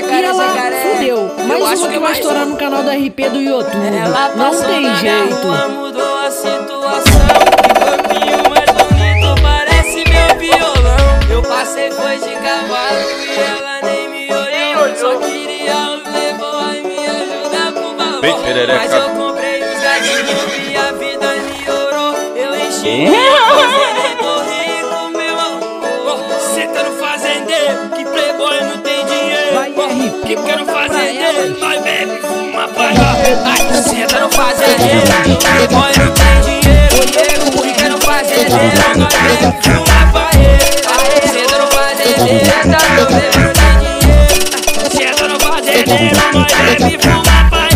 jacaré, e ela jacaré. fudeu. Eu Mais acho uma que que vai estourar no canal da RP do YouTube. Ela Não tem jeito. rua, mudou a situação. Que corpinho mais bonito, parece meu violão. Eu passei, foi de cavalo e ela nem me olhou. Só queria o playboy me ajudar com valor. Mas eu comprei os gatinhos e a vida melhorou. Eu enchi e tô rico, meu amor. Tá no fazendeiro, que que quero fazendeiro, elas. nós bebe, fuma, paga. Cê tá no fazendeiro, playboy não tem dinheiro. Que quero fazendeiro, nós bebe, fuma, paga. Cê tá no fazendeiro, tá no bebe, não tem dinheiro. Tá no fazendeiro, nós bebe, fuma, paga.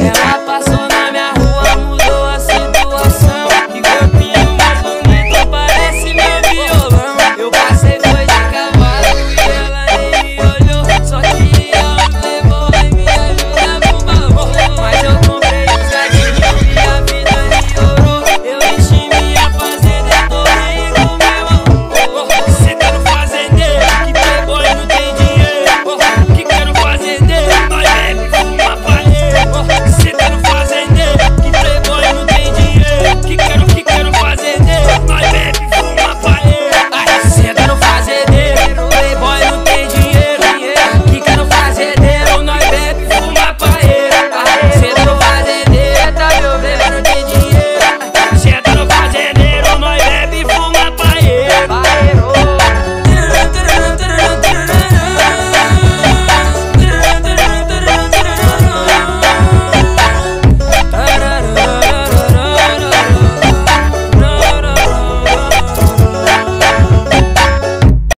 Ela